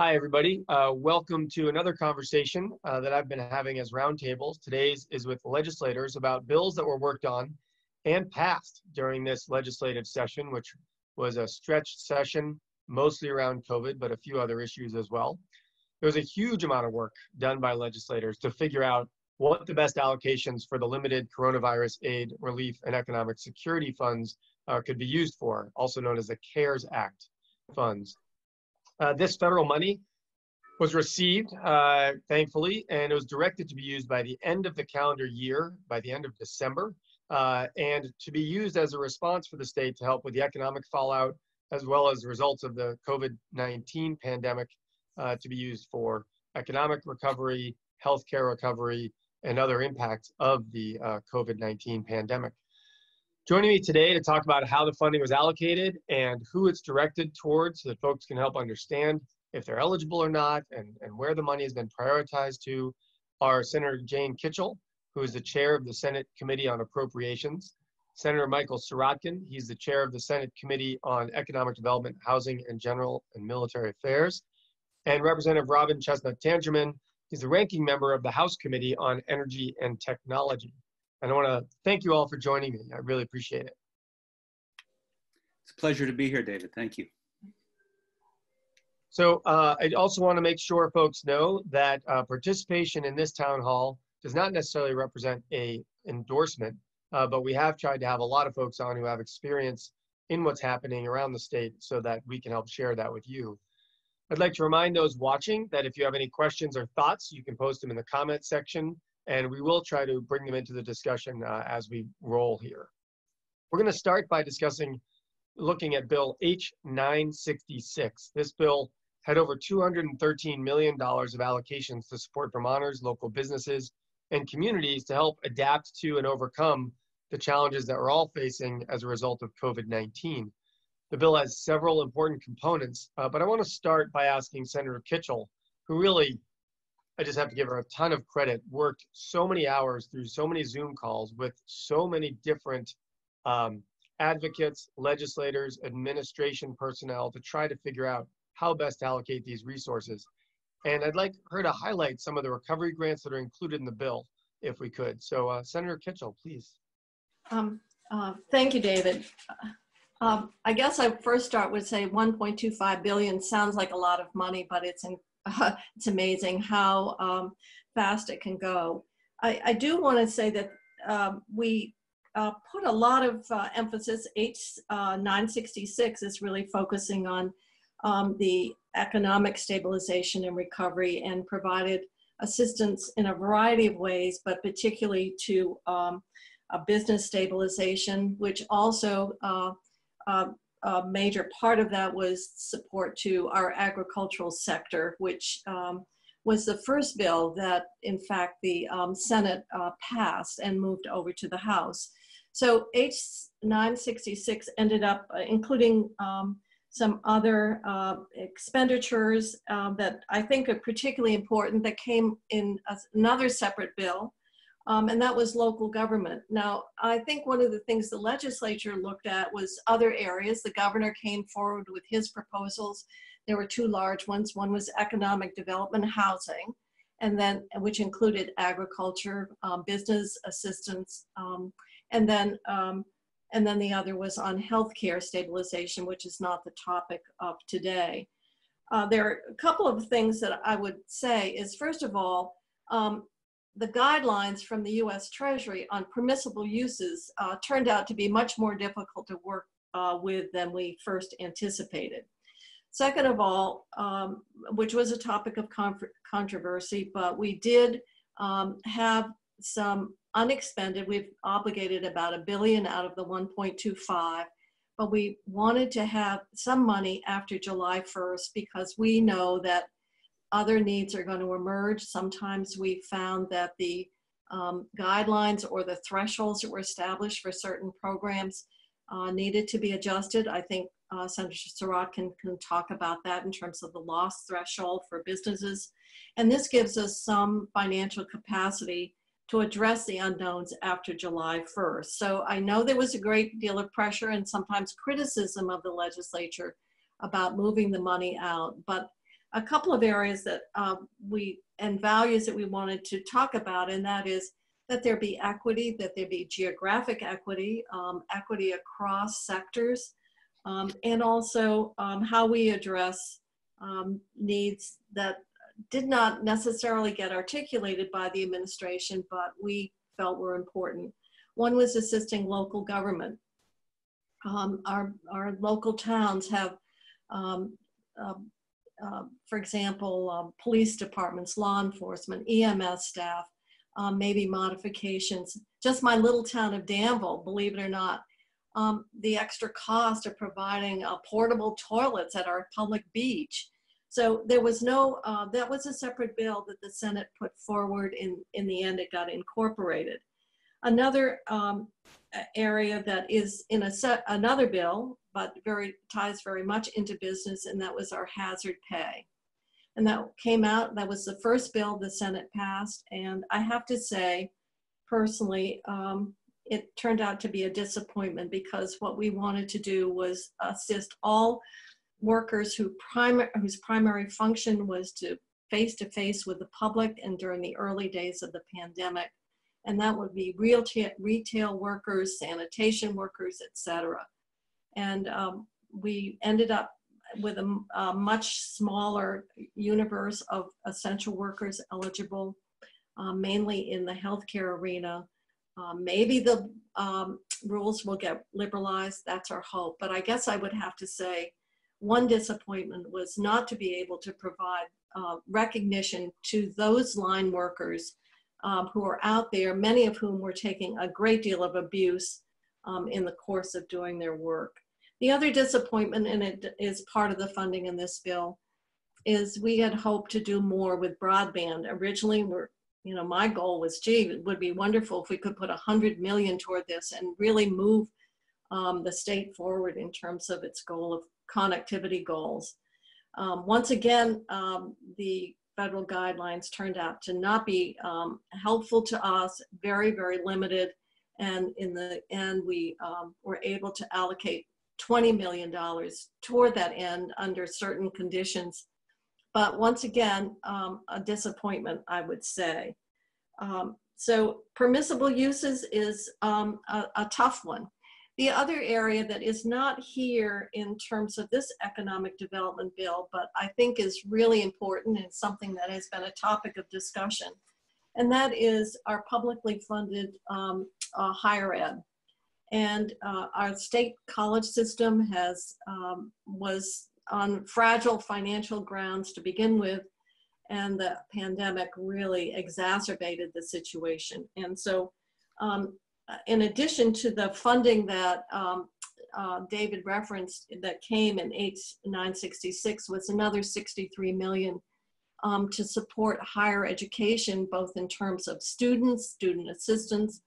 Hi, everybody. Uh, welcome to another conversation uh, that I've been having as roundtables. Today's is with legislators about bills that were worked on and passed during this legislative session, which was a stretched session, mostly around COVID, but a few other issues as well. There was a huge amount of work done by legislators to figure out what the best allocations for the limited coronavirus aid, relief, and economic security funds uh, could be used for, also known as the CARES Act funds. Uh, this federal money was received, uh, thankfully, and it was directed to be used by the end of the calendar year, by the end of December, uh, and to be used as a response for the state to help with the economic fallout, as well as the results of the COVID-19 pandemic, uh, to be used for economic recovery, healthcare recovery, and other impacts of the uh, COVID-19 pandemic. Joining me today to talk about how the funding was allocated and who it's directed towards so that folks can help understand if they're eligible or not and, and where the money has been prioritized to are Senator Jane Kitchel, who is the chair of the Senate Committee on Appropriations, Senator Michael Sirotkin, he's the chair of the Senate Committee on Economic Development, Housing, and General and Military Affairs, and Representative Robin Chesnut Tangerman, he's the ranking member of the House Committee on Energy and Technology. And I want to thank you all for joining me. I really appreciate it. It's a pleasure to be here, David. Thank you. So uh, I also want to make sure folks know that uh, participation in this town hall does not necessarily represent a endorsement, uh, but we have tried to have a lot of folks on who have experience in what's happening around the state so that we can help share that with you. I'd like to remind those watching that if you have any questions or thoughts, you can post them in the comment section and we will try to bring them into the discussion uh, as we roll here. We're going to start by discussing, looking at Bill H966. This bill had over $213 million of allocations to support Vermonters, local businesses, and communities to help adapt to and overcome the challenges that we're all facing as a result of COVID-19. The bill has several important components, uh, but I want to start by asking Senator Kitchel, who really I just have to give her a ton of credit. Worked so many hours through so many Zoom calls with so many different um, advocates, legislators, administration personnel to try to figure out how best to allocate these resources. And I'd like her to highlight some of the recovery grants that are included in the bill, if we could. So, uh, Senator Kitchel, please. Um, uh, thank you, David. Um, I guess I first start with say 1.25 billion sounds like a lot of money, but it's in, uh, it's amazing how um, fast it can go. I, I do want to say that um, we uh, put a lot of uh, emphasis, H966 uh, is really focusing on um, the economic stabilization and recovery and provided assistance in a variety of ways, but particularly to um, business stabilization, which also uh, uh, a major part of that was support to our agricultural sector, which um, was the first bill that, in fact, the um, Senate uh, passed and moved over to the House. So H966 ended up uh, including um, some other uh, expenditures um, that I think are particularly important that came in another separate bill um, and that was local government. Now, I think one of the things the legislature looked at was other areas. The governor came forward with his proposals. There were two large ones. One was economic development housing, and then which included agriculture, um, business assistance, um, and then um, and then the other was on healthcare stabilization, which is not the topic of today. Uh, there are a couple of things that I would say is first of all, um, the guidelines from the US Treasury on permissible uses uh, turned out to be much more difficult to work uh, with than we first anticipated. Second of all, um, which was a topic of controversy, but we did um, have some unexpended, we've obligated about a billion out of the 1.25, but we wanted to have some money after July 1st because we know that other needs are going to emerge. Sometimes we found that the um, guidelines or the thresholds that were established for certain programs uh, needed to be adjusted. I think uh, Senator Surratt can, can talk about that in terms of the loss threshold for businesses. And this gives us some financial capacity to address the unknowns after July 1st. So I know there was a great deal of pressure and sometimes criticism of the legislature about moving the money out, but a couple of areas that uh, we and values that we wanted to talk about, and that is that there be equity, that there be geographic equity, um, equity across sectors, um, and also um, how we address um, needs that did not necessarily get articulated by the administration, but we felt were important. One was assisting local government. Um, our, our local towns have, um, uh, uh, for example, uh, police departments, law enforcement, EMS staff, um, maybe modifications. Just my little town of Danville, believe it or not, um, the extra cost of providing uh, portable toilets at our public beach. So there was no, uh, that was a separate bill that the Senate put forward. In, in the end, it got incorporated. Another um, area that is in a set, another bill, but very ties very much into business, and that was our hazard pay. And that came out, that was the first bill the Senate passed. And I have to say, personally, um, it turned out to be a disappointment because what we wanted to do was assist all workers who primary, whose primary function was to face to face with the public and during the early days of the pandemic. And that would be real retail workers, sanitation workers, etc. And um, we ended up with a, a, much smaller universe of essential workers eligible, uh, mainly in the healthcare arena. Um, maybe the um, rules will get liberalized, that's our hope. But I guess I would have to say one disappointment was not to be able to provide uh, recognition to those line workers um, who are out there, many of whom were taking a great deal of abuse um, in the course of doing their work. The other disappointment, and it is part of the funding in this bill, is we had hoped to do more with broadband. Originally, we're, you know, my goal was, gee, it would be wonderful if we could put a hundred million toward this and really move um, the state forward in terms of its goal of connectivity goals. Um, once again, um, the federal guidelines turned out to not be um, helpful to us, very, very limited. And in the end, we um, were able to allocate $20 million toward that end under certain conditions. But once again, um, a disappointment, I would say. Um, so permissible uses is a, a tough one. The other area that is not here in terms of this economic development bill, but I think is really important and something that has been a topic of discussion, and that is our publicly funded um, uh, higher ed. And uh, our state college system has um, was on fragile financial grounds to begin with, and the pandemic really exacerbated the situation. And so um, in addition to the funding that um, uh, David referenced that came in H966 was another 63 million um, to support higher education, both in terms of students, student assistance,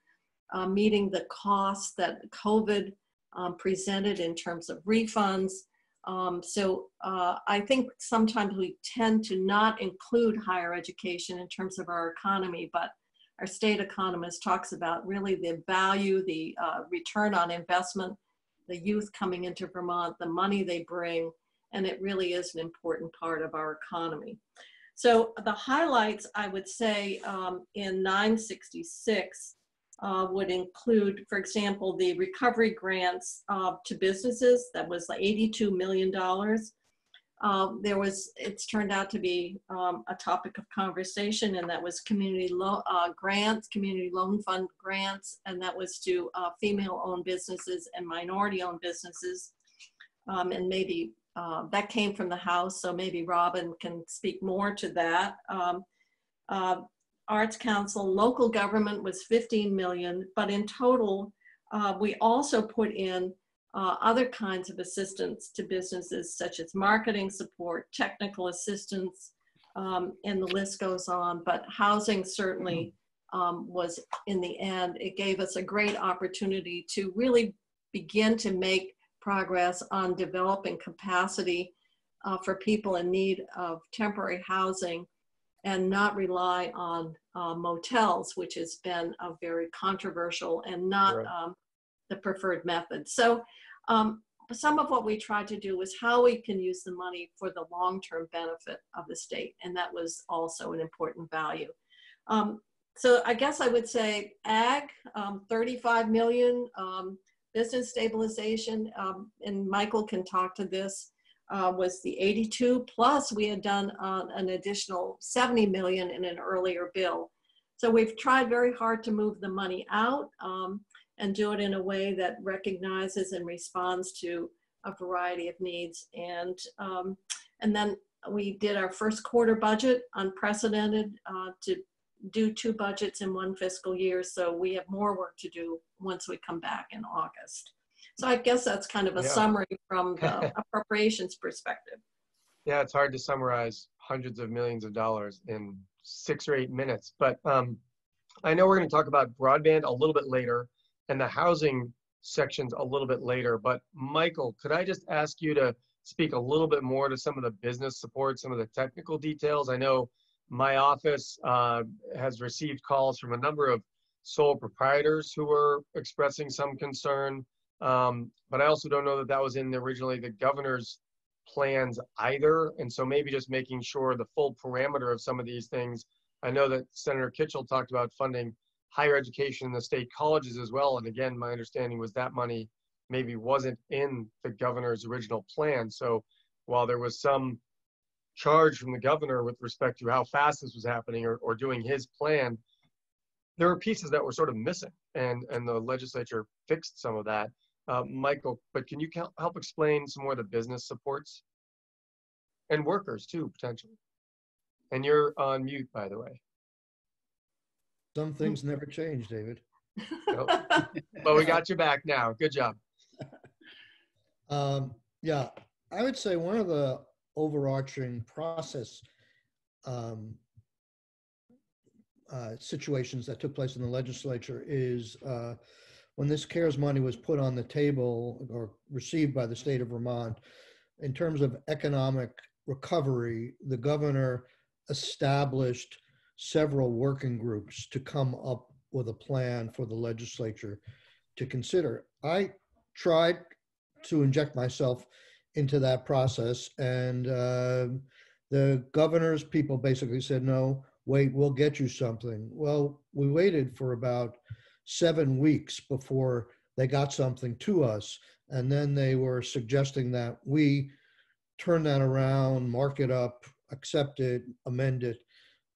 uh, meeting the costs that COVID um, presented in terms of refunds. Um, so uh, I think sometimes we tend to not include higher education in terms of our economy, but our state economist talks about really the value, the uh, return on investment, the youth coming into Vermont, the money they bring, and it really is an important part of our economy. So the highlights, I would say, um, in 966 uh, would include, for example, the recovery grants uh, to businesses. That was $82 million. Um, there was, it's turned out to be um, a topic of conversation, and that was community uh, grants, community loan fund grants, and that was to uh, female-owned businesses and minority-owned businesses. Um, and maybe uh, that came from the House, so maybe Robin can speak more to that. Um, uh, Arts Council, local government was 15 million, but in total, uh, we also put in uh, other kinds of assistance to businesses such as marketing support, technical assistance, um, and the list goes on. But housing certainly um, was in the end, it gave us a great opportunity to really begin to make progress on developing capacity uh, for people in need of temporary housing and not rely on uh, motels, which has been a very controversial and not right. um, the preferred method. So um, some of what we tried to do was how we can use the money for the long-term benefit of the state, and that was also an important value. Um, so I guess I would say ag, um, 35 million, um, business stabilization, um, and Michael can talk to this, uh, was the 82 plus we had done uh, an additional 70 million in an earlier bill. So we've tried very hard to move the money out um, and do it in a way that recognizes and responds to a variety of needs. And, um, and then we did our first quarter budget, unprecedented uh, to do two budgets in one fiscal year. So we have more work to do once we come back in August. So I guess that's kind of a Yeah. summary from the appropriations perspective. Yeah, it's hard to summarize hundreds of millions of dollars in six or eight minutes. But um, I know we're going to talk about broadband a little bit later and the housing sections a little bit later. But Michael, could I just ask you to speak a little bit more to some of the business support, some of the technical details? I know my office uh, has received calls from a number of sole proprietors who were expressing some concern. Um, but I also don't know that that was in the, originally the governor's plans either. And so maybe just making sure the full parameter of some of these things. I know that Senator Kitchel talked about funding higher education in the state colleges as well. And again, my understanding was that money maybe wasn't in the governor's original plan. So while there was some charge from the governor with respect to how fast this was happening or, or doing his plan, there were pieces that were sort of missing and, and the legislature fixed some of that. Uh, Michael, but can you help explain some more of the business supports? And workers too, potentially. And you're on mute, by the way. Some things never change, David. Nope. But we got you back now. Good job. Um, yeah, I would say one of the overarching process um, uh, situations that took place in the legislature is uh, when this CARES money was put on the table or received by the state of Vermont, in terms of economic recovery, the governor established several working groups to come up with a plan for the legislature to consider. I tried to inject myself into that process, and uh, the governor's people basically said, "No, wait, we'll get you something." Well, we waited for about seven weeks before they got something to us, and then they were suggesting that we turn that around, mark it up, accept it, amend it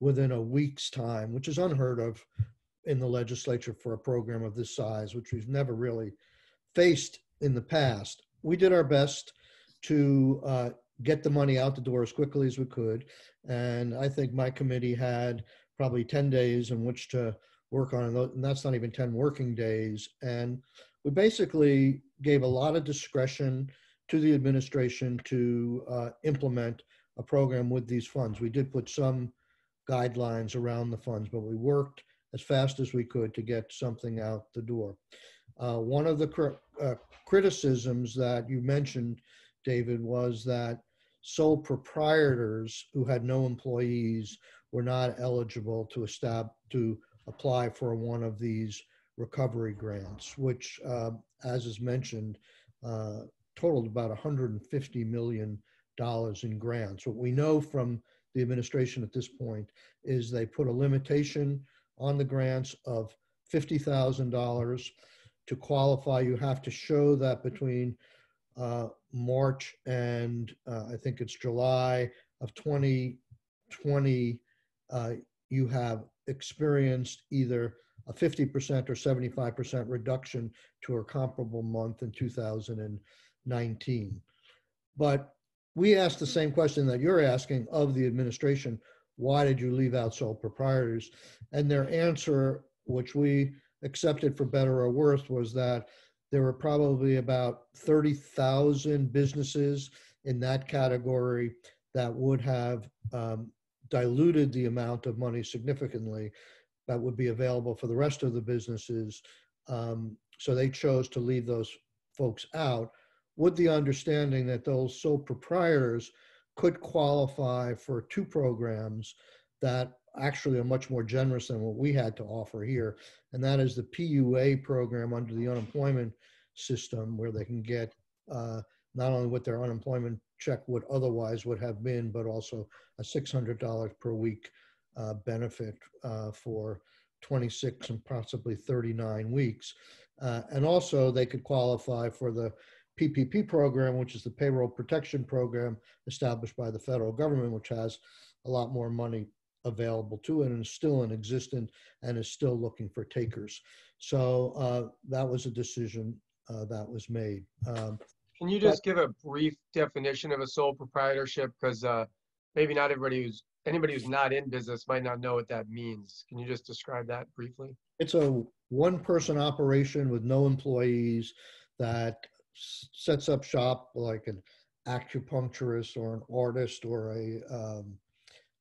within a week's time, which is unheard of in the legislature for a program of this size, which we've never really faced in the past. We did our best to uh, get the money out the door as quickly as we could. And I think my committee had probably 10 days in which to work on it. And that's not even 10 working days. And we basically gave a lot of discretion to the administration to uh, implement a program with these funds. We did put some guidelines around the funds, but we worked as fast as we could to get something out the door. Uh, one of the cr- uh, criticisms that you mentioned, David, was that sole proprietors who had no employees were not eligible to establish to apply for one of these recovery grants, which, uh, as is mentioned, uh, totaled about 150 million dollars in grants. What we know from the administration at this point is they put a limitation on the grants of $50,000. To qualify, you have to show that between uh, March and uh, I think it's July of 2020, uh, you have experienced either a 50% or 75% reduction to a comparable month in 2019. But we asked the same question that you're asking of the administration why did you leave out sole proprietors? And their answer, which we accepted for better or worse, was that there were probably about 30,000 businesses in that category that would have um, diluted the amount of money significantly that would be available for the rest of the businesses. Um, so they chose to leave those folks out with the understanding that those sole proprietors could qualify for two programs that actually are much more generous than what we had to offer here. And that is the PUA program under the unemployment system, where they can get uh, not only what their unemployment check would otherwise would have been, but also a $600 per week uh, benefit uh, for 26 and possibly 39 weeks. Uh, and also, they could qualify for the PPP program, which is the payroll protection program established by the federal government, which has a lot more money available to it and is still in existence and is still looking for takers. So uh, that was a decision uh, that was made. Um, Can you just give a brief definition of a sole proprietorship? Because uh, maybe not everybody who's, anybody who's not in business might not know what that means. Can you just describe that briefly? It's a one-person operation with no employees that sets up shop like an acupuncturist or an artist or a, um,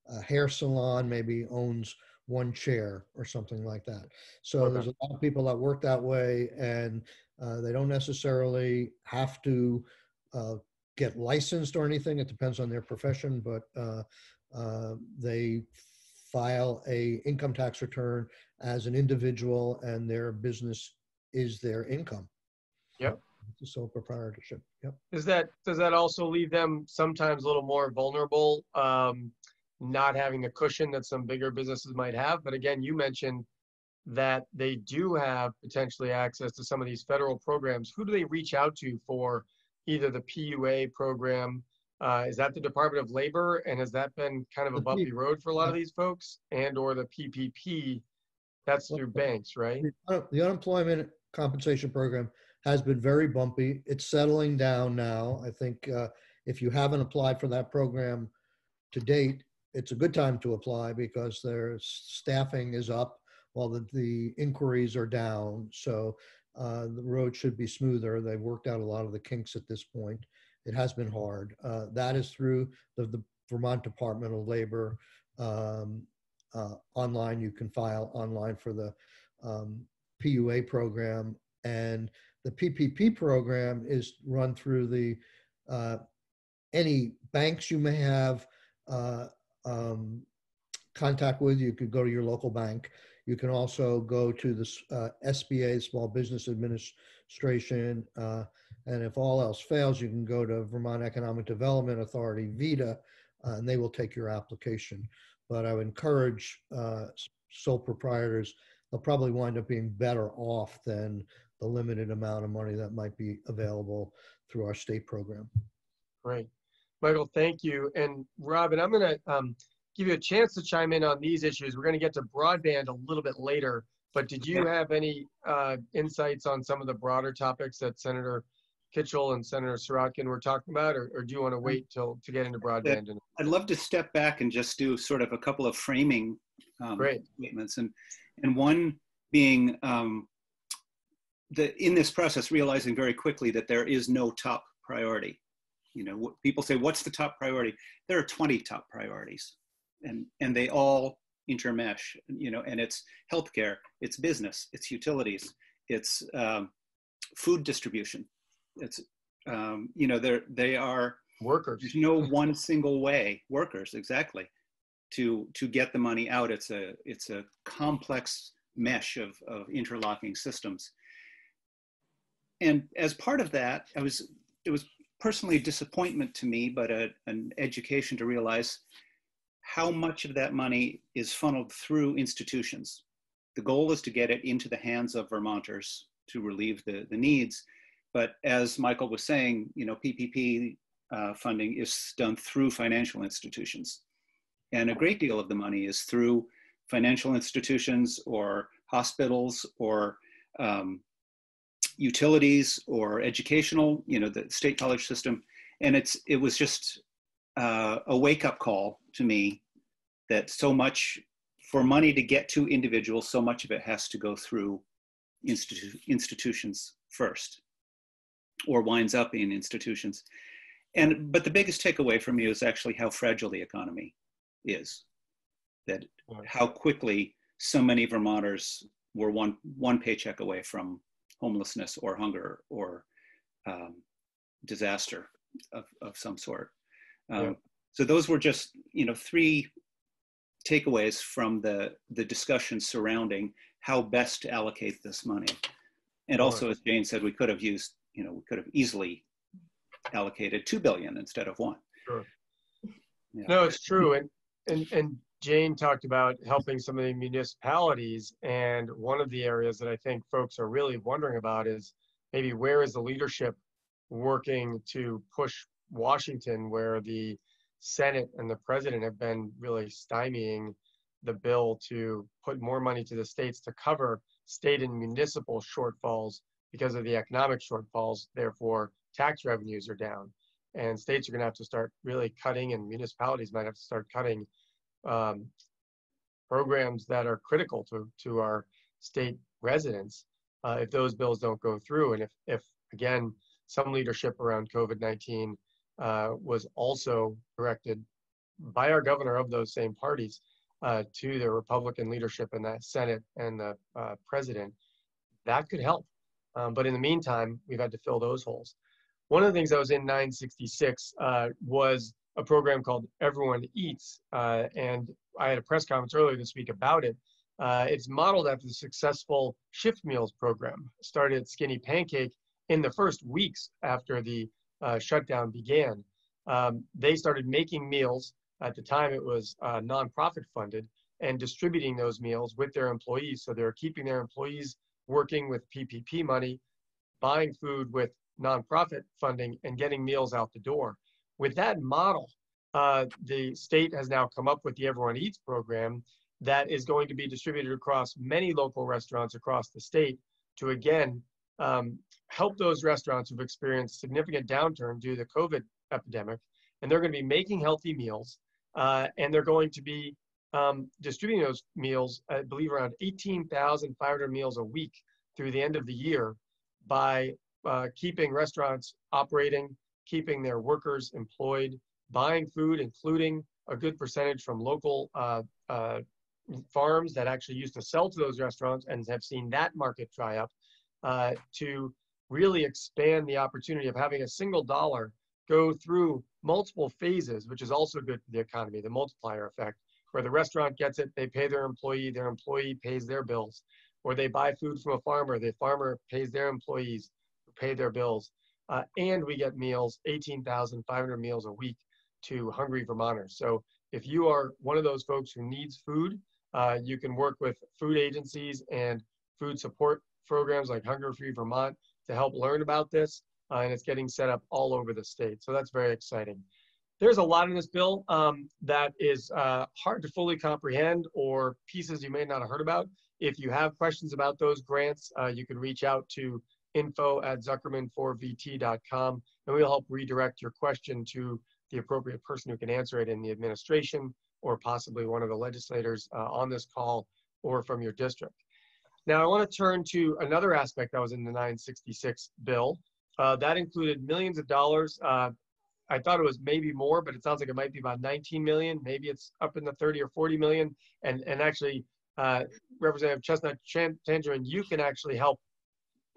a hair salon, maybe owns one chair or something like that. So Okay. there's a lot of people that work that way and uh, they don't necessarily have to uh, get licensed or anything. It depends on their profession, but uh, uh, they file a income tax return as an individual and their business is their income. Yep. A sole proprietorship. Yep. Does that, does that also leave them sometimes a little more vulnerable? Um, not having the cushion that some bigger businesses might have? But again, you mentioned that they do have potentially access to some of these federal programs. Who do they reach out to for either the PUA program? Uh, is that the Department of Labor? And has that been kind of a bumpy road for a lot of these folks? And or the PPP? That's through banks, right? Uh, The unemployment compensation program has been very bumpy. It's settling down now. I think uh, if you haven't applied for that program to date, it's a good time to apply because their staffing is up while the, the inquiries are down. So uh, the road should be smoother. They've worked out a lot of the kinks at this point. It has been hard. Uh, that is through the, the Vermont Department of Labor. Um, uh, online, you can file online for the um, PUA program. And the PPP program is run through the uh, any banks you may have uh, um, contact with. You could go to your local bank. You can also go to the uh, SBA, Small Business Administration. Uh, and if all else fails, you can go to Vermont Economic Development Authority, VEDA, uh, and they will take your application. But I would encourage uh, sole proprietors, they'll probably wind up being better off than the limited amount of money that might be available through our state program. Great. Michael, thank you. And Robin, I'm going to um, give you a chance to chime in on these issues. We're going to get to broadband a little bit later, but did you have any uh, insights on some of the broader topics that Senator Kitchel and Senator Sirotkin were talking about, or, or do you want to wait till to get into broadband? I'd love to step back and just do sort of a couple of framing um, Great. statements, and and one being um, that in this process, realizing very quickly that there is no top priority. You know, what- people say, "What's the top priority?" There are 20 top priorities, and and they all intermesh. You know, and it's healthcare, it's business, it's utilities, it's um, food distribution. It's um, you know, they're they are workers. there's no one single way workers exactly to to get the money out it's a it's a complex mesh of of interlocking systems and as part of that i was it was personally a disappointment to me but a, an education to realize how much of that money is funneled through institutions the goal is to get it into the hands of vermonters to relieve the, the needs but as michael was saying you know ppp uh, funding is done through financial institutions. And a great deal of the money is through financial institutions or hospitals or um, utilities or educational, you know, the state college system. And it's, it was just uh, a wake up call to me that so much for money to get to individuals, so much of it has to go through institu- institutions first or winds up in institutions and but the biggest takeaway for me is actually how fragile the economy is that how quickly so many vermonters were one one paycheck away from homelessness or hunger or um, disaster of, of some sort um, Yeah. so those were just you know three takeaways from the the discussion surrounding how best to allocate this money and also as jane said we could have used you know we could have easily allocated 2 billion instead of one. Sure. Yeah. No, it's true. And, and, and Jane talked about helping some of the municipalities. And one of the areas that I think folks are really wondering about is maybe where is the leadership working to push Washington, where the Senate and the president have been really stymieing the bill to put more money to the states to cover state and municipal shortfalls because of the economic shortfalls. Therefore, tax revenues are down. And states are going to have to start really cutting, and municipalities might have to start cutting um, programs that are critical to, to our state residents uh, if those bills don't go through. And if, if again, some leadership around COVID 19 uh, was also directed by our governor of those same parties uh, to the Republican leadership in that Senate and the uh, president, that could help. Um, but in the meantime, we've had to fill those holes. One of the things that was in 966 uh, was a program called Everyone Eats, uh, and I had a press conference earlier this week about it. Uh, it's modeled after the successful shift meals program started at Skinny Pancake in the first weeks after the uh, shutdown began. Um, they started making meals. At the time, it was uh, nonprofit funded and distributing those meals with their employees. So they're keeping their employees working with PPP money, buying food with nonprofit funding, and getting meals out the door. With that model, uh, the state has now come up with the Everyone Eats program that is going to be distributed across many local restaurants across the state to again um, help those restaurants who've experienced significant downturn due to the COVID epidemic. And they're going to be making healthy meals uh, and they're going to be um, distributing those meals, I believe around 18,500 meals a week through the end of the year by uh, keeping restaurants operating, keeping their workers employed, buying food, including a good percentage from local uh, uh, farms that actually used to sell to those restaurants and have seen that market dry up, uh, to really expand the opportunity of having a single dollar go through multiple phases, which is also good for the economy, the multiplier effect, where the restaurant gets it, they pay their employee, their employee pays their bills, or they buy food from a farmer, the farmer pays their employees, pay their bills, uh, and we get meals, 18,500 meals a week to hungry Vermonters. So if you are one of those folks who needs food, uh, you can work with food agencies and food support programs like Hunger Free Vermont to help learn about this. Uh, and it's getting set up all over the state. So that's very exciting. There's a lot in this bill um, that is uh, hard to fully comprehend or pieces you may not have heard about. If you have questions about those grants, uh, you can reach out to info at zuckerman4vt.com and we'll help redirect your question to the appropriate person who can answer it in the administration or possibly one of the legislators uh, on this call or from your district. Now, I want to turn to another aspect that was in the 966 bill. Uh, that included millions of dollars. Uh, I thought it was maybe more, but it sounds like it might be about 19 million. Maybe it's up in the 30 or 40 million. And, and actually, uh, Representative Chesnut Tangerman, you can actually help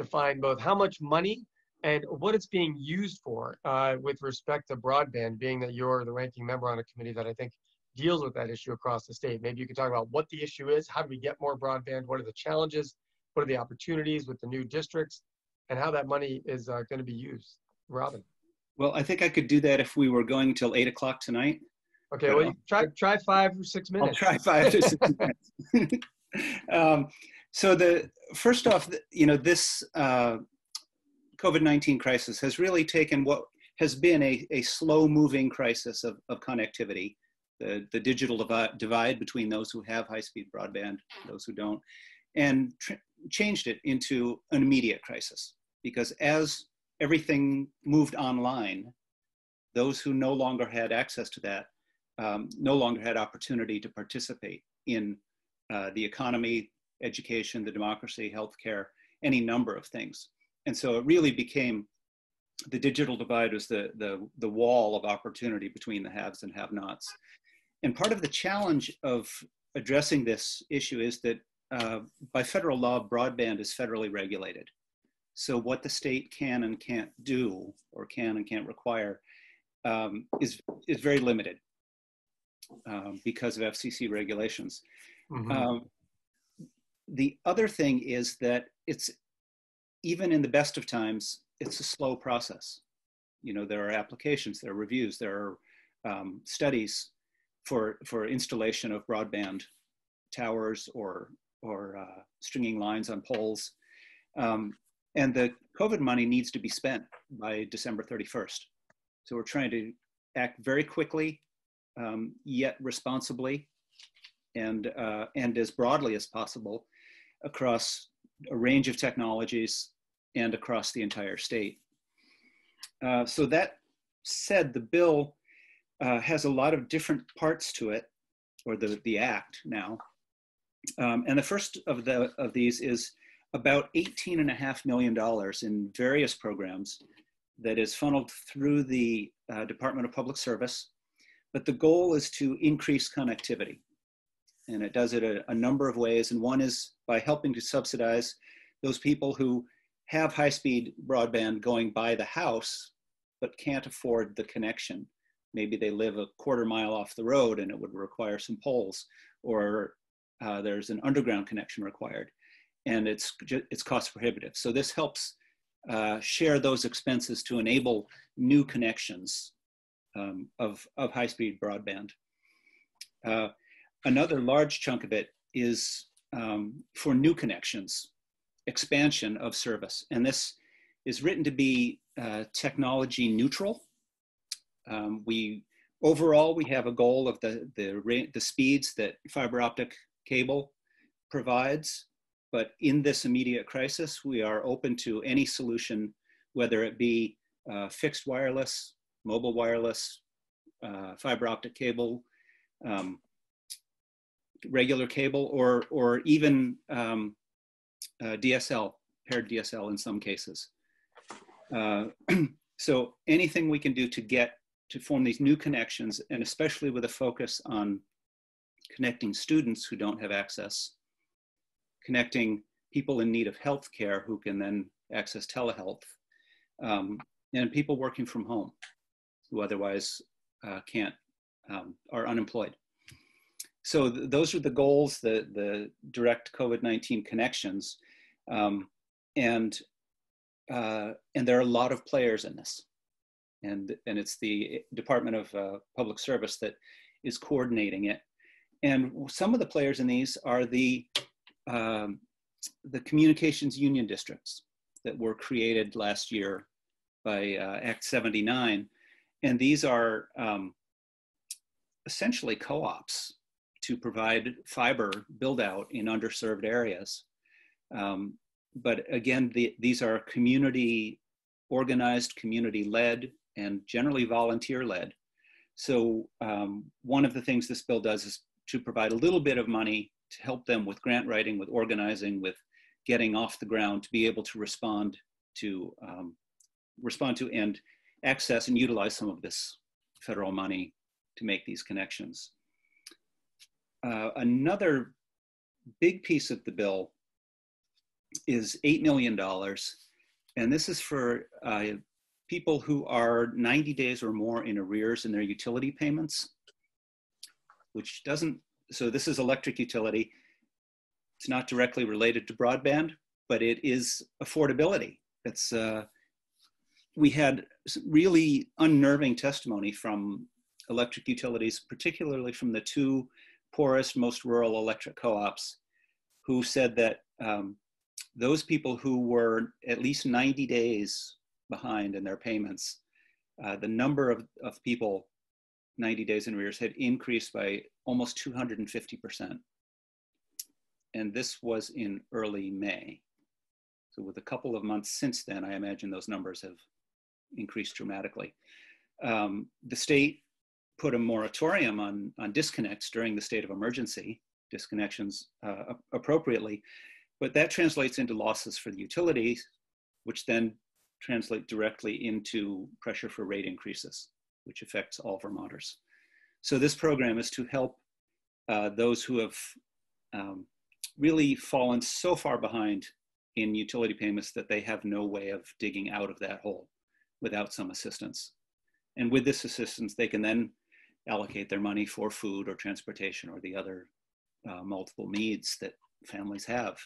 define both how much money and what it's being used for uh, with respect to broadband, being that you're the ranking member on a committee that I think deals with that issue across the state. Maybe you could talk about what the issue is, how do we get more broadband, what are the challenges, what are the opportunities with the new districts, and how that money is uh, going to be used. Robin. Well, I think I could do that if we were going till eight o'clock tonight. Okay, well, try try five or six minutes. I'll try five to six minutes. um, so the first off, you know, this uh, COVID-19 crisis has really taken what has been a, a slow-moving crisis of, of connectivity, the, the digital divide, divide between those who have high-speed broadband, those who don't, and changed it into an immediate crisis. Because as everything moved online, those who no longer had access to that um, no longer had opportunity to participate in uh, the economy, education, the democracy, healthcare, any number of things. And so it really became the digital divide was the, the, the wall of opportunity between the haves and have nots. And part of the challenge of addressing this issue is that uh, by federal law, broadband is federally regulated. So what the state can and can't do, or can and can't require, um, is, is very limited um, because of FCC regulations. Mm-hmm. Um, the other thing is that it's even in the best of times, it's a slow process. You know, there are applications, there are reviews, there are um, studies for, for installation of broadband towers or, or uh, stringing lines on poles. Um, and the COVID money needs to be spent by December 31st. So we're trying to act very quickly, um, yet responsibly, and, uh, and as broadly as possible across a range of technologies and across the entire state. Uh, so that said, the bill uh, has a lot of different parts to it, or the, the act now. Um, and the first of, the, of these is about $18.5 million in various programs that is funneled through the uh, Department of Public Service. But the goal is to increase connectivity. And it does it a, a number of ways. And one is by helping to subsidize those people who have high speed broadband going by the house, but can't afford the connection. Maybe they live a quarter mile off the road and it would require some poles, or uh, there's an underground connection required and it's, it's cost prohibitive. So this helps uh, share those expenses to enable new connections um, of, of high-speed broadband. Uh, another large chunk of it is um, for new connections, expansion of service. And this is written to be uh, technology neutral. Um, we overall we have a goal of the the the speeds that fiber optic cable provides but in this immediate crisis, we are open to any solution, whether it be uh, fixed wireless, mobile wireless, uh, fiber optic cable, um, regular cable, or, or even um, uh, DSL, paired DSL in some cases. Uh, so anything we can do to get to form these new connections, and especially with a focus on connecting students who don't have access connecting people in need of health care who can then access telehealth, um, and people working from home who otherwise uh, can't, um, are unemployed. So th those are the goals, the, the direct COVID-19 connections. Um, and, uh, and there are a lot of players in this. And, and it's the Department of uh, Public Service that is coordinating it. And some of the players in these are the um, the communications union districts that were created last year by uh, Act 79. And these are um, essentially co-ops to provide fiber build out in underserved areas. Um, but again, the, these are community organized, community led, and generally volunteer led. So um, one of the things this bill does is to provide a little bit of money to help them with grant writing, with organizing, with getting off the ground to be able to respond to um, respond to and access and utilize some of this federal money to make these connections. Uh, another big piece of the bill is $8 million. And this is for uh, people who are 90 days or more in arrears in their utility payments, which doesn't so this is electric utility. It's not directly related to broadband, but it is affordability. It's, uh, we had really unnerving testimony from electric utilities, particularly from the two poorest, most rural electric co-ops, who said that um, those people who were at least 90 days behind in their payments, uh, the number of, of people 90 days in arrears had increased by almost 250%. And this was in early May. So with a couple of months since then, I imagine those numbers have increased dramatically. Um, the state put a moratorium on, on disconnects during the state of emergency, disconnections uh, appropriately, but that translates into losses for the utilities, which then translate directly into pressure for rate increases which affects all Vermonters. So this program is to help uh, those who have um, really fallen so far behind in utility payments that they have no way of digging out of that hole without some assistance. And with this assistance, they can then allocate their money for food or transportation or the other uh, multiple needs that families have.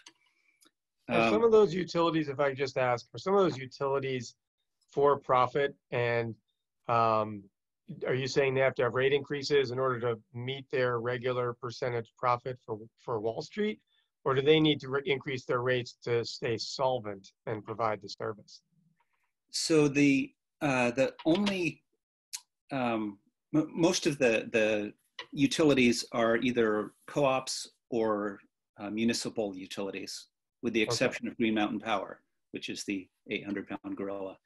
Um, some of those utilities, if I just ask, for some of those utilities for profit and um, are you saying they have to have rate increases in order to meet their regular percentage profit for, for Wall Street? Or do they need to increase their rates to stay solvent and provide the service? So the uh, the only um, most of the the utilities are either co-ops or uh, municipal utilities, with the exception okay. of Green Mountain Power, which is the 800 pound gorilla.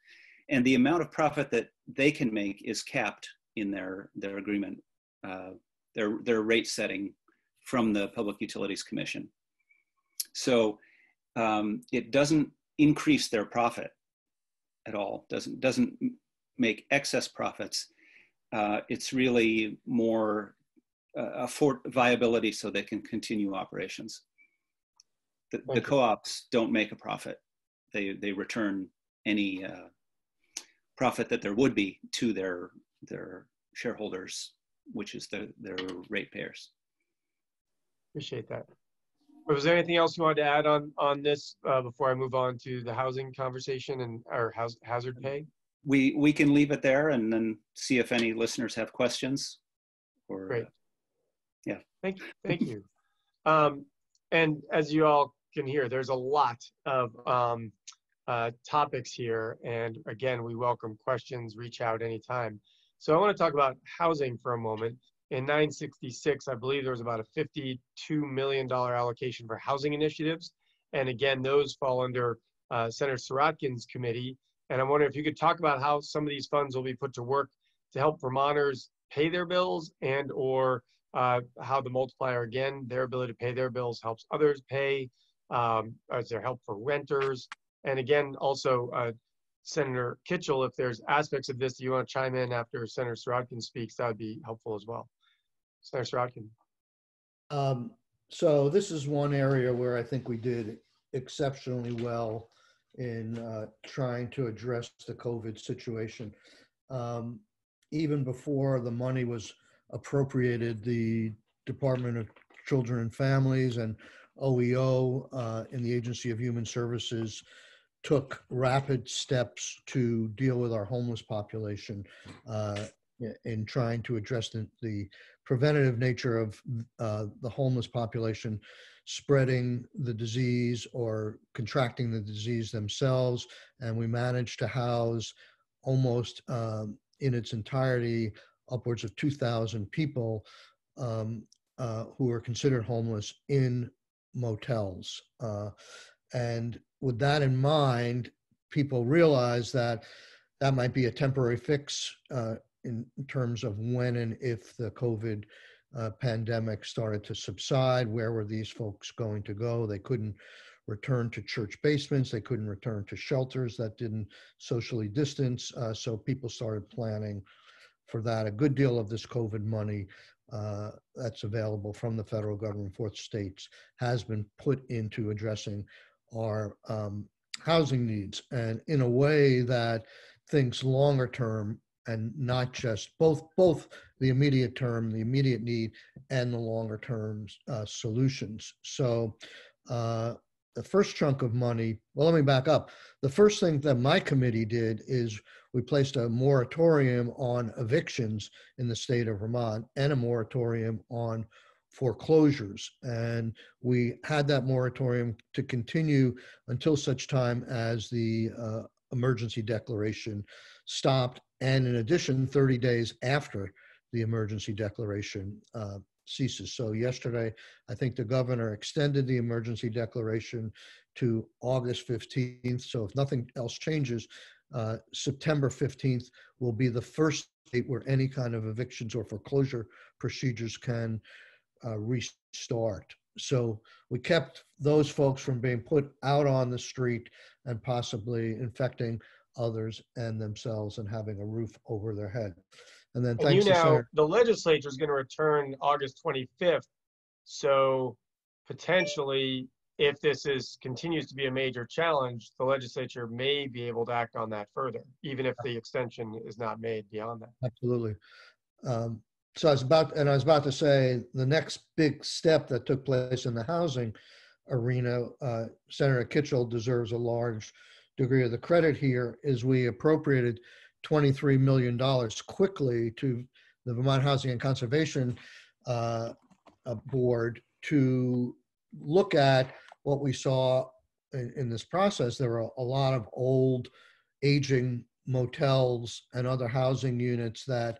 And the amount of profit that they can make is capped in their, their agreement, uh, their, their rate setting from the Public Utilities Commission. So um, it doesn't increase their profit at all, doesn't, doesn't make excess profits. Uh, it's really more uh, for viability so they can continue operations. The, the co-ops don't make a profit. They, they return any uh, profit that there would be to their, their shareholders, which is the, their ratepayers. Appreciate that. Was there anything else you wanted to add on on this uh, before I move on to the housing conversation and our house, hazard pay? We we can leave it there and then see if any listeners have questions. Or, Great. Yeah. Thank you. Thank you. Um, and as you all can hear, there's a lot of um, uh, topics here. And again, we welcome questions, reach out anytime. So I want to talk about housing for a moment. In 966, I believe there was about a $52 million allocation for housing initiatives. And again, those fall under uh, Senator Sirotkin's committee. And I'm wondering if you could talk about how some of these funds will be put to work to help Vermonters pay their bills and or uh, how the multiplier, again, their ability to pay their bills helps others pay. Um, is there help for renters? And again, also, uh, Senator Kitchel, if there's aspects of this that you want to chime in after Senator Sirotkin speaks, that would be helpful as well. Senator Sirotkin. Um, so this is one area where I think we did exceptionally well in uh, trying to address the COVID situation. Um, even before the money was appropriated, the Department of Children and Families and OEO uh, in the Agency of Human Services took rapid steps to deal with our homeless population uh, in trying to address the, the preventative nature of uh, the homeless population spreading the disease or contracting the disease themselves. And we managed to house almost um, in its entirety upwards of 2,000 people um, uh, who are considered homeless in motels. Uh, and with that in mind, people realize that that might be a temporary fix uh, in, terms of when and if the COVID uh, pandemic started to subside. Where were these folks going to go? They couldn't return to church basements. They couldn't return to shelters that didn't socially distance. Uh, so people started planning for that. A good deal of this COVID money uh, that's available from the federal government for states has been put into addressing our um, housing needs and in a way that thinks longer term and not just both both the immediate term the immediate need and the longer term uh, solutions so uh, the first chunk of money well let me back up the first thing that my committee did is we placed a moratorium on evictions in the state of vermont and a moratorium on foreclosures. And we had that moratorium to continue until such time as the uh, emergency declaration stopped. And in addition, 30 days after the emergency declaration uh, ceases. So yesterday, I think the governor extended the emergency declaration to August 15th. So if nothing else changes, uh, September 15th will be the first date where any kind of evictions or foreclosure procedures can uh, restart. So we kept those folks from being put out on the street and possibly infecting others and themselves and having a roof over their head. And then and you know, Senator- the legislature is going to return August 25th. So potentially, if this is continues to be a major challenge, the legislature may be able to act on that further, even if the extension is not made beyond that. Absolutely. Um, so I was about, and I was about to say, the next big step that took place in the housing arena, uh, Senator Kitchel deserves a large degree of the credit here is we appropriated $23 million quickly to the Vermont Housing and Conservation uh, uh, Board to look at what we saw in, in this process. There were a lot of old, aging motels and other housing units that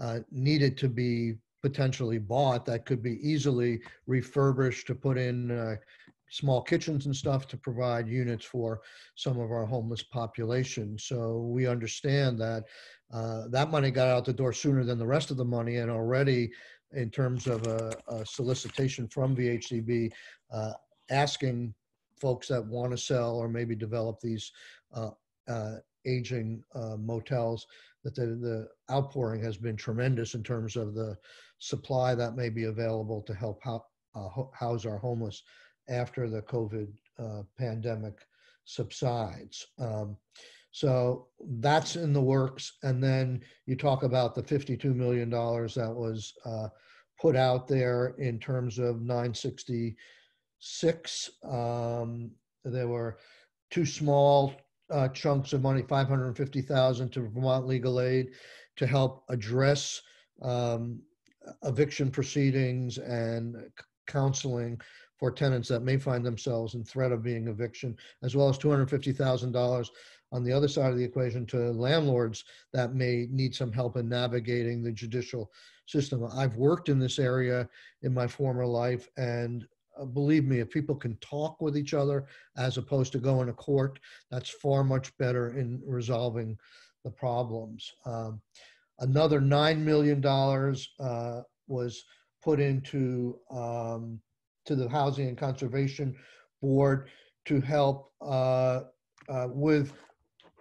uh, needed to be potentially bought that could be easily refurbished to put in uh, small kitchens and stuff to provide units for some of our homeless population. So we understand that uh, that money got out the door sooner than the rest of the money, and already in terms of a, a solicitation from VHCB uh, asking folks that want to sell or maybe develop these uh, uh aging uh, motels that the, the outpouring has been tremendous in terms of the supply that may be available to help ho- uh, house our homeless after the COVID uh, pandemic subsides. Um, so that's in the works. And then you talk about the $52 million that was uh, put out there in terms of 966. Um, there were two small uh, chunks of money, 550,000 to Vermont Legal Aid to help address um, eviction proceedings and counseling for tenants that may find themselves in threat of being eviction, as well as $250,000 on the other side of the equation to landlords that may need some help in navigating the judicial system. I've worked in this area in my former life, and uh, believe me, if people can talk with each other as opposed to going to court, that's far much better in resolving the problems. Um, another $9 million uh, was put into um, to the Housing and Conservation Board to help uh, uh, with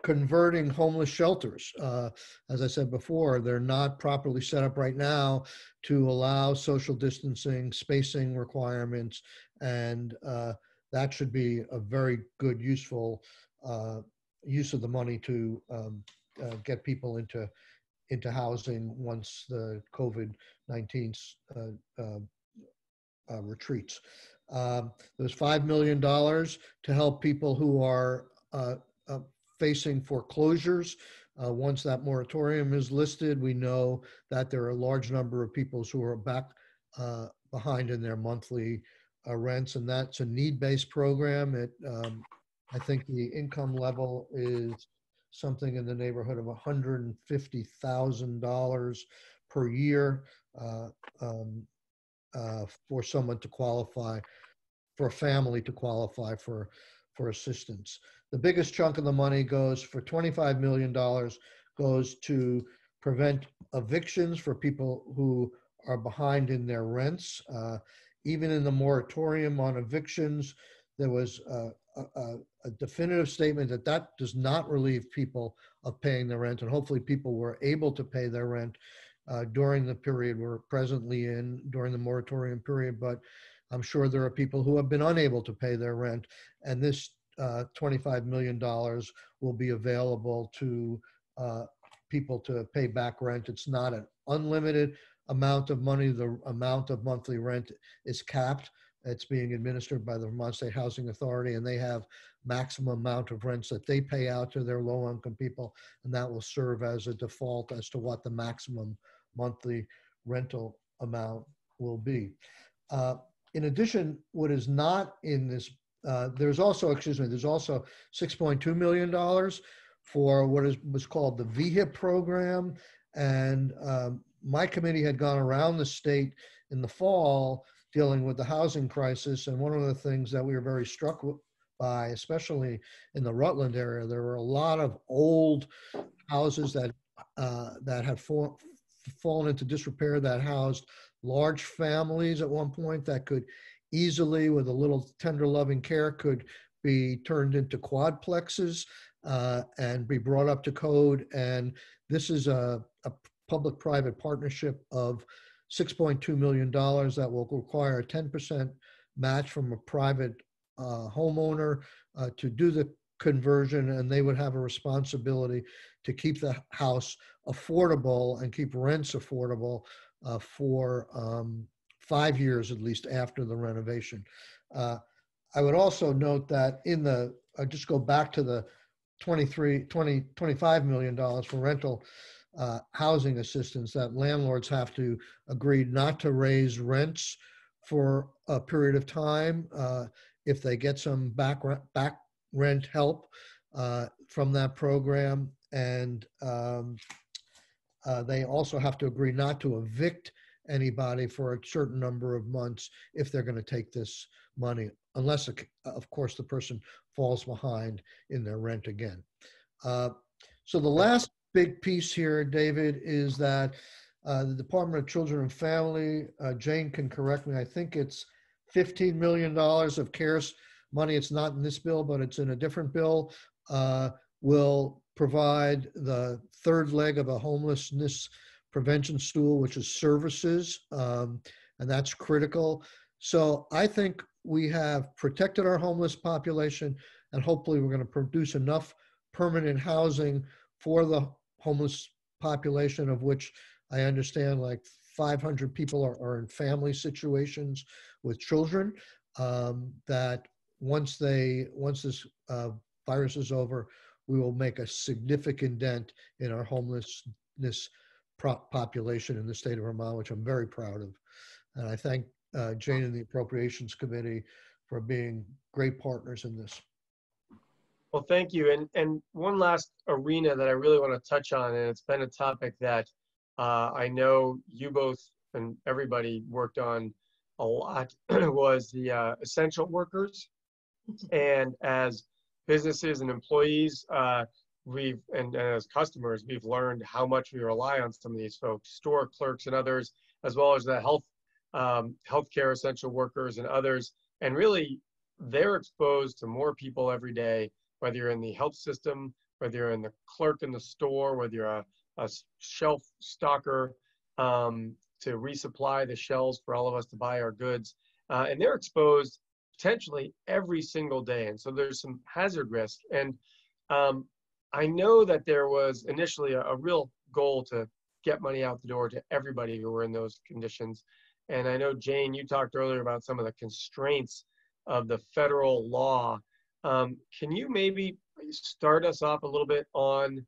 converting homeless shelters. Uh, as I said before, they're not properly set up right now to allow social distancing, spacing requirements, and uh, that should be a very good, useful uh, use of the money to um, uh, get people into into housing once the COVID-19 uh, retreats. Um, there's $5 million to help people who are uh, uh, facing foreclosures. Uh, once that moratorium is listed, we know that there are a large number of people who are back uh, behind in their monthly uh, rents, and that's a need-based program. It, um, I think the income level is something in the neighborhood of $150,000 per year. Uh, um, uh, for someone to qualify, for a family to qualify for, for assistance. The biggest chunk of the money goes for $25 million goes to prevent evictions for people who are behind in their rents. Uh, even in the moratorium on evictions, there was a, a, a, definitive statement that that does not relieve people of paying their rent, and hopefully people were able to pay their rent uh, during the period we're presently in, during the moratorium period, but I'm sure there are people who have been unable to pay their rent, and this uh, $25 million will be available to uh, people to pay back rent. It's not an unlimited amount of money. The amount of monthly rent is capped. It's being administered by the Vermont State Housing Authority, and they have maximum amount of rents that they pay out to their low-income people, and that will serve as a default as to what the maximum monthly rental amount will be. Uh, in addition, what is not in this, uh, there's also, excuse me, there's also $6.2 million for what is was called the VHIP program. And um, my committee had gone around the state in the fall dealing with the housing crisis. And one of the things that we were very struck by, especially in the Rutland area, there were a lot of old houses that uh, that had for, fallen into disrepair that housed large families at one point that could easily, with a little tender loving care, could be turned into quadplexes uh, and be brought up to code. And this is a, a public private partnership of $6.2 million that will require a 10% match from a private uh, homeowner uh, to do the conversion and they would have a responsibility to keep the house affordable and keep rents affordable uh, for um, five years at least after the renovation. Uh, I would also note that in the, I just go back to the 23, 20, 25 million dollars for rental uh, housing assistance that landlords have to agree not to raise rents for a period of time uh, if they get some back rent, back rent help uh, from that program, and um, uh, they also have to agree not to evict anybody for a certain number of months if they're going to take this money, unless, of course, the person falls behind in their rent again. Uh, so the last big piece here, David, is that uh, the Department of Children and Family, uh, Jane can correct me, I think it's $15 million of CARES money. It's not in this bill, but it's in a different bill. Uh, will provide the third leg of a homelessness prevention stool, which is services, um, and that's critical. So I think we have protected our homeless population, and hopefully we're going to produce enough permanent housing for the homeless population, of which I understand like 500 people are, are in family situations with children. Um, that once they once this uh, virus is over, we will make a significant dent in our homelessness population in the state of Vermont, which I'm very proud of. And I thank uh, Jane and the Appropriations Committee for being great partners in this. Well, thank you. And and one last arena that I really want to touch on, and it's been a topic that uh, I know you both and everybody worked on a lot, was the uh, essential workers. And as businesses and employees, uh, we've and, and, as customers, we've learned how much we rely on some of these folks, store clerks and others, as well as the health um, healthcare essential workers and others. And really, they're exposed to more people every day, whether you're in the health system, whether you're in the clerk in the store, whether you're a, a shelf stocker um, to resupply the shelves for all of us to buy our goods. Uh, and they're exposed potentially every single day. And so there's some hazard risk. And um, I know that there was initially a, a, real goal to get money out the door to everybody who were in those conditions. And I know, Jane, you talked earlier about some of the constraints of the federal law. Um, can you maybe start us off a little bit on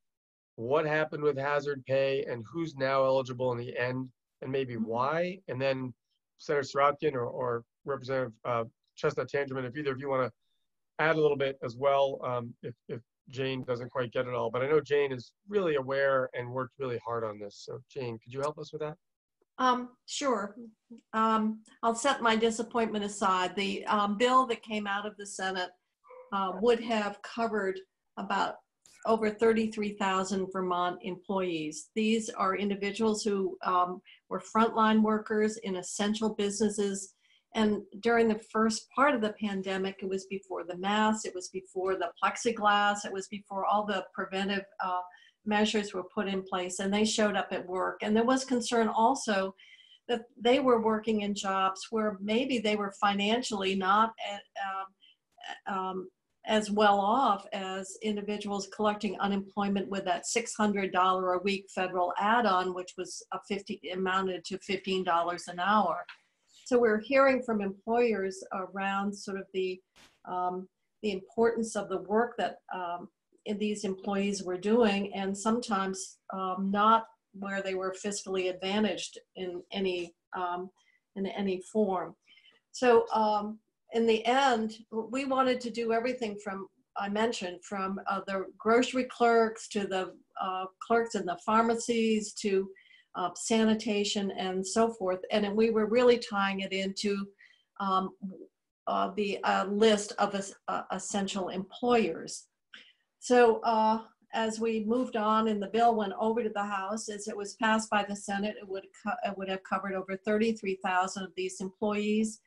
what happened with hazard pay and who's now eligible in the end and maybe mm-hmm. why? And then Senator Sirotkin or, or Representative uh, Chesnut Tangerman, if either of you want to add a little bit as well, um, if, if Jane doesn't quite get it all. But I know Jane is really aware and worked really hard on this. So Jane, could you help us with that? Um, sure. Um, I'll set my disappointment aside. The um, bill that came out of the Senate uh, would have covered about over 33,000 Vermont employees. These are individuals who um, were frontline workers in essential businesses and during the first part of the pandemic, it was before the masks, it was before the plexiglass, it was before all the preventive uh, measures were put in place, and they showed up at work. And there was concern also that they were working in jobs where maybe they were financially not at, um, um, as well off as individuals collecting unemployment with that $600 a week federal add-on, which was a 50 amounted to $15 an hour. So we're hearing from employers around sort of the um, the importance of the work that um, these employees were doing, and sometimes um, not where they were fiscally advantaged in any um, in any form. So um, in the end, we wanted to do everything from I mentioned from uh, the grocery clerks to the uh, clerks in the pharmacies to uh, sanitation and so forth. And we were really tying it into um, uh, the uh, list of uh, essential employers. So uh, as we moved on and the bill went over to the House, as it was passed by the Senate, it would, it would have covered over 33,000 of these employees.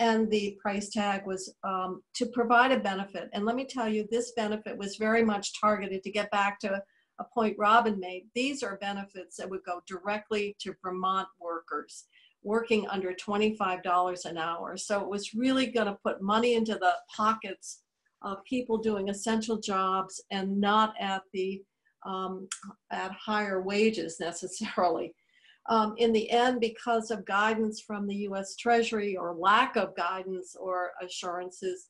And the price tag was um, to provide a benefit. And let me tell you, this benefit was very much targeted to get back to a point Robin made, these are benefits that would go directly to Vermont workers working under $25 an hour. So it was really going to put money into the pockets of people doing essential jobs and not at the um, at higher wages necessarily. Um, in the end, because of guidance from the U.S. Treasury or lack of guidance or assurances,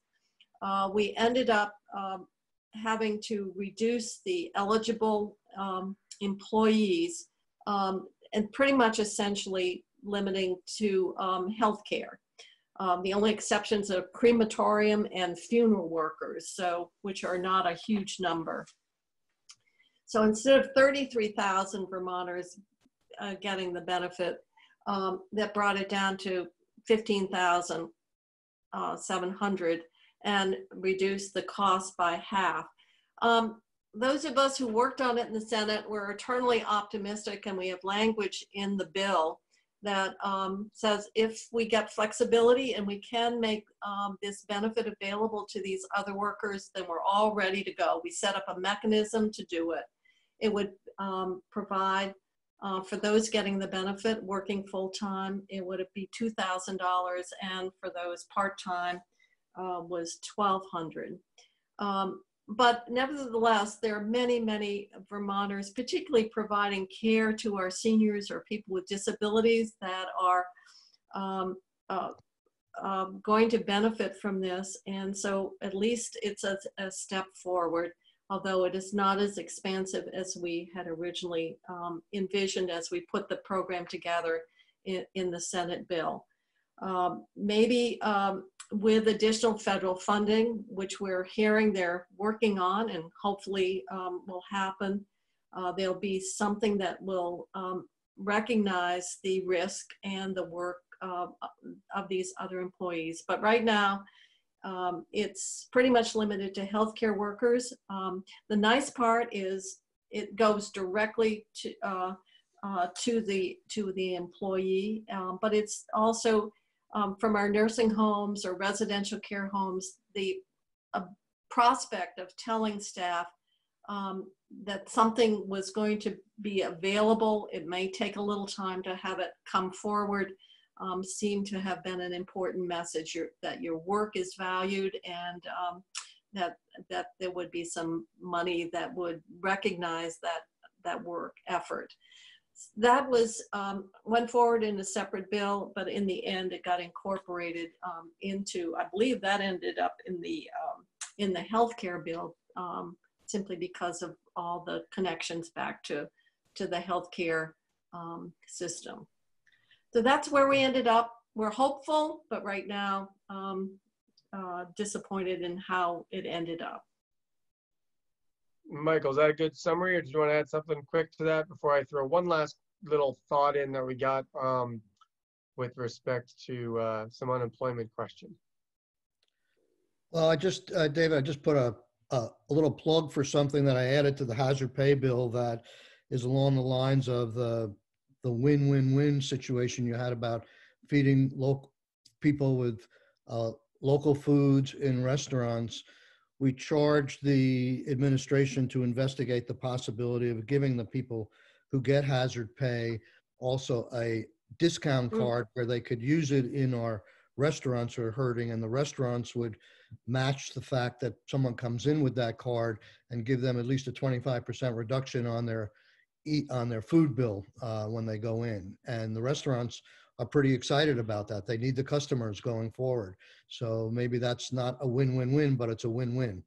uh, we ended up um, having to reduce the eligible um, employees um, and pretty much essentially limiting to um, healthcare. Um, the only exceptions are crematorium and funeral workers, so which are not a huge number. So instead of 33,000 Vermonters uh, getting the benefit, um, that brought it down to 15,700 uh, and reduce the cost by half. Um, those of us who worked on it in the Senate were eternally optimistic, and we have language in the bill that um, says if we get flexibility and we can make um, this benefit available to these other workers, then we're all ready to go. We set up a mechanism to do it. It would um, provide uh, for those getting the benefit working full time, it would be $2,000, and for those part time uh, was 1,200. Um, but nevertheless, there are many, many Vermonters, particularly providing care to our seniors or people with disabilities that are um, uh, uh, going to benefit from this. And so at least it's a, a, step forward, although it is not as expansive as we had originally um, envisioned as we put the program together in, in the Senate bill. Um, maybe um, with additional federal funding, which we're hearing they're working on and hopefully um, will happen, uh, there'll be something that will um, recognize the risk and the work of these other employees. But right now, um, it's pretty much limited to healthcare workers. The nice part is it goes directly to uh, uh, to the to the employee, but it's also um, from our nursing homes or residential care homes, the prospect of telling staff um, that something was going to be available, it may take a little time to have it come forward, um, seemed to have been an important message. Your, that your work is valued and um, that, that there would be some money that would recognize that, that work effort that was um, went forward in a separate bill, but in the end, it got incorporated um, into. I believe that ended up in the um, in the healthcare bill um, simply because of all the connections back to to the healthcare um, system. So that's where we ended up. We're hopeful, but right now um, uh, disappointed in how it ended up. Michael, is that a good summary, or do you want to add something quick to that before I throw one last little thought in that we got um, with respect to uh, some unemployment question? Well, I just, uh, David, I just put a, a, a little plug for something that I added to the hazard pay bill that is along the lines of the the win-win-win situation you had about feeding local people with uh, local foods in restaurants we charged the administration to investigate the possibility of giving the people who get hazard pay also a discount mm. card where they could use it in our restaurants are hurting and the restaurants would match the fact that someone comes in with that card and give them at least a 25% reduction on their eat on their food bill uh, when they go in and the restaurants are pretty excited about that. They need the customers going forward. So maybe that's not a win-win-win, but it's a win-win.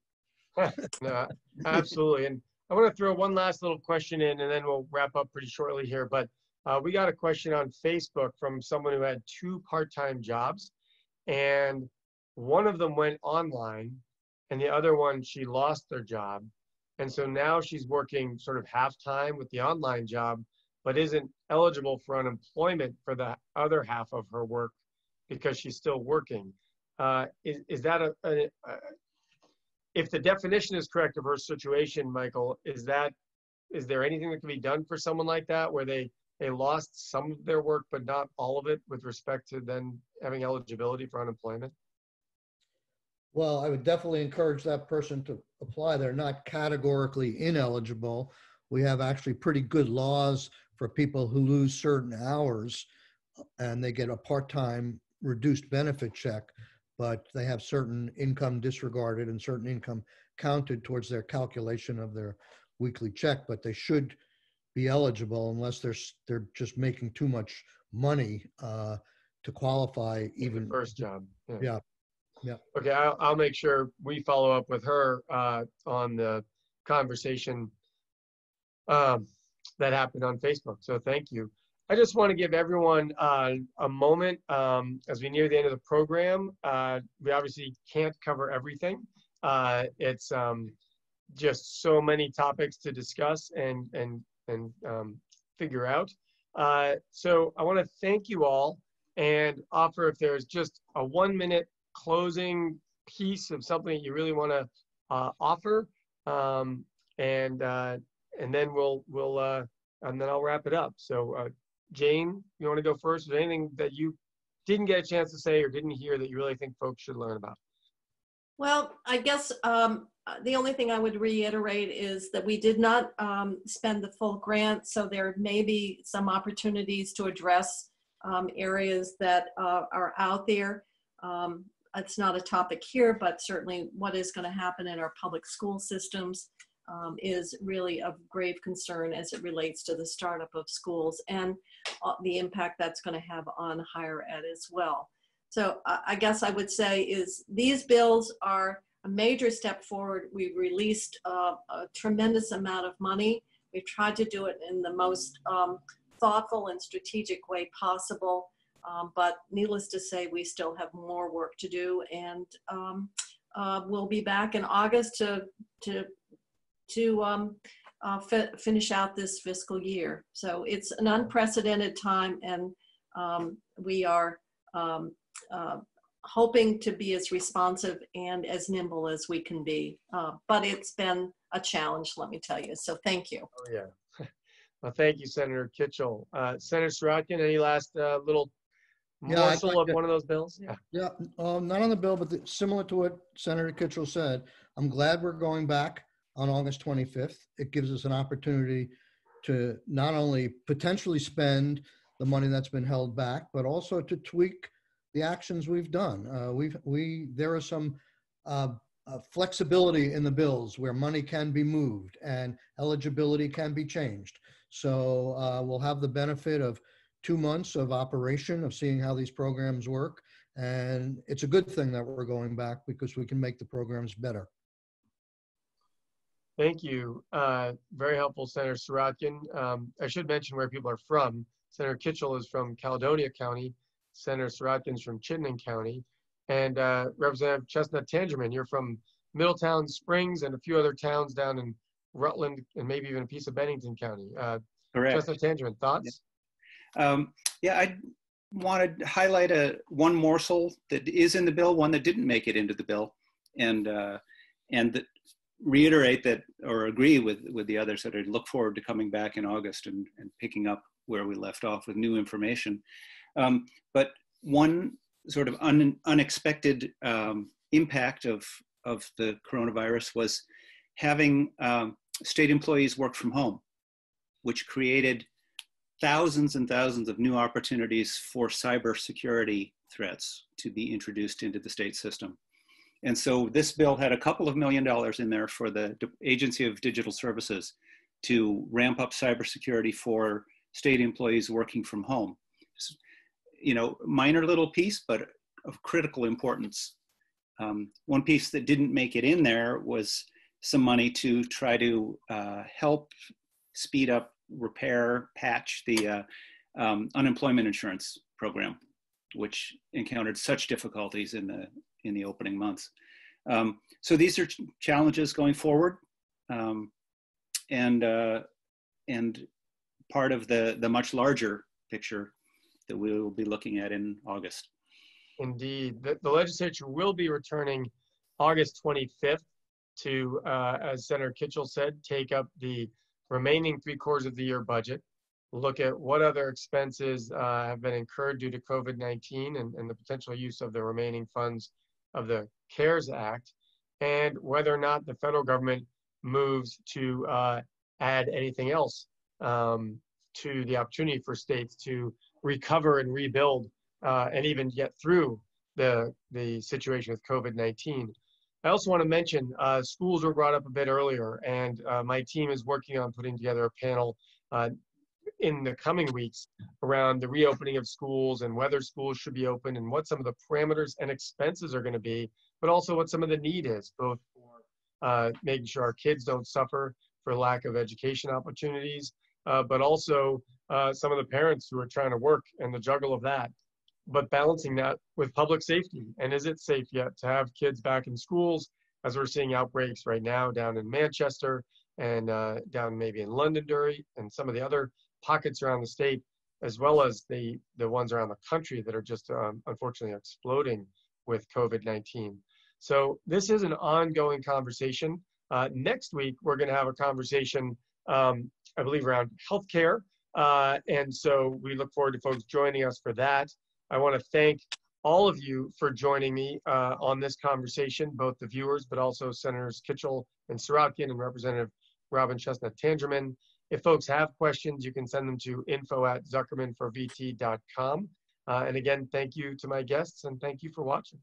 no, absolutely. And I want to throw one last little question in, and then we'll wrap up pretty shortly here. But uh, we got a question on Facebook from someone who had two part-time jobs, and one of them went online, and the other one she lost their job, and so now she's working sort of half time with the online job but isn't eligible for unemployment for the other half of her work because she's still working. Uh, is, is that a, a, a, if the definition is correct of her situation, Michael, is that, is there anything that can be done for someone like that where they, they lost some of their work, but not all of it with respect to then having eligibility for unemployment? Well, I would definitely encourage that person to apply. They're not categorically ineligible. We have actually pretty good laws for people who lose certain hours and they get a part-time reduced benefit check, but they have certain income disregarded and certain income counted towards their calculation of their weekly check, but they should be eligible unless they're they're just making too much money uh, to qualify even first job. Yeah. yeah. Yeah. Okay, I'll, I'll make sure we follow up with her uh, on the conversation um, that happened on Facebook. So thank you. I just want to give everyone uh, a moment um, as we near the end of the program. Uh, we obviously can't cover everything. Uh, it's um, just so many topics to discuss and and and um, figure out. Uh, so I want to thank you all and offer if there's just a one minute closing piece of something that you really want to uh, offer, um, and uh, and then we'll we'll uh, and then I'll wrap it up. So uh, Jane, you want to go first? Is anything that you didn't get a chance to say or didn't hear that you really think folks should learn about? Well, I guess um, the only thing I would reiterate is that we did not um, spend the full grant, so there may be some opportunities to address um, areas that uh, are out there. Um, it's not a topic here, but certainly what is going to happen in our public school systems um, is really of grave concern as it relates to the startup of schools and uh, the impact that's going to have on higher ed as well. So I guess I would say is these bills are a major step forward. We've released uh, a tremendous amount of money. We've tried to do it in the most um, thoughtful and strategic way possible. Um, but needless to say, we still have more work to do, and um, uh, we'll be back in August to to to um, uh, fi finish out this fiscal year. So it's an unprecedented time, and um, we are um, uh, hoping to be as responsive and as nimble as we can be. Uh, but it's been a challenge, let me tell you. So thank you. Oh yeah. well, thank you, Senator Kitchel. Uh, Senator Sirotkin, any last uh, little Yeah, morsel like of to- one of those bills? Yeah. Yeah, um, not on the bill, but the- similar to what Senator Kitchel said, I'm glad we're going back on August 25th. It gives us an opportunity to not only potentially spend the money that's been held back, but also to tweak the actions we've done. Uh, we've, we, there are some uh, uh, flexibility in the bills where money can be moved and eligibility can be changed. So uh, we'll have the benefit of two months of operation of seeing how these programs work. And it's a good thing that we're going back because we can make the programs better. Thank you. Uh, very helpful, Senator Sirotkin. Um, I should mention where people are from. Senator Kitchel is from Caledonia County. Senator Sirotkin is from Chittenden County. And uh, Representative Chesnut Tangerman, you're from Middletown Springs and a few other towns down in Rutland and maybe even a piece of Bennington County. Uh, Correct. Chesnut Tangerman, thoughts? Um, yeah, I want to highlight a one morsel that is in the bill, one that didn't make it into the bill, and uh, and that reiterate that or agree with with the others that I look forward to coming back in August and, and picking up where we left off with new information. Um, but one sort of un, unexpected um, impact of of the coronavirus was having um, state employees work from home, which created thousands and thousands of new opportunities for cybersecurity threats to be introduced into the state system. And so this bill had a couple of million dollars in there for the Agency of Digital Services to ramp up cybersecurity for state employees working from home. You know, minor little piece, but of critical importance. Um, one piece that didn't make it in there was some money to try to uh, help speed up, repair, patch the uh, um, unemployment insurance program, which encountered such difficulties in the in the opening months. Um, so these are ch- challenges going forward, um, and uh, and part of the the much larger picture that we will be looking at in August. Indeed. The, the legislature will be returning August 25th to, uh, as Senator Kitchel said, take up the remaining three quarters of the year budget, look at what other expenses uh, have been incurred due to COVID 19 and, and the potential use of the remaining funds of the CARES Act, and whether or not the federal government moves to uh, add anything else um, to the opportunity for states to recover and rebuild uh, and even get through the the situation with COVID-19. I also want to mention uh, schools were brought up a bit earlier, and uh, my team is working on putting together a panel uh, in the coming weeks around the reopening of schools and whether schools should be open and what some of the parameters and expenses are going to be, but also what some of the need is, both for uh, making sure our kids don't suffer for lack of education opportunities, uh, but also uh, some of the parents who are trying to work and the juggle of that, but balancing that with public safety. And is it safe yet to have kids back in schools as we're seeing outbreaks right now down in Manchester and uh, down maybe in Londonderry and some of the other pockets around the state, as well as the, the ones around the country that are just um, unfortunately exploding with COVID-19. So this is an ongoing conversation. Uh, next week, we're going to have a conversation, um, I believe, around healthcare. Uh, and so we look forward to folks joining us for that. I want to thank all of you for joining me uh, on this conversation, both the viewers, but also Senators Kitchel and Sirotkin and Representative Robin Chesnut Tangerman. If folks have questions, you can send them to info at zuckermanforvt.com. Uh, and again, thank you to my guests and thank you for watching.